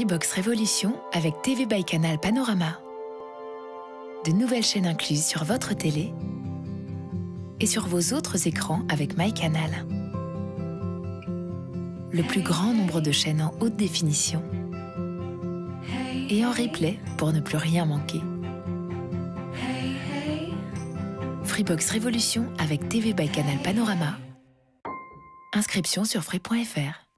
Freebox Révolution avec TV by Canal Panorama. De nouvelles chaînes incluses sur votre télé et sur vos autres écrans avec MyCanal. Le plus grand nombre de chaînes en haute définition et en replay pour ne plus rien manquer. Freebox Révolution avec TV by Canal Panorama. Inscription sur free.fr.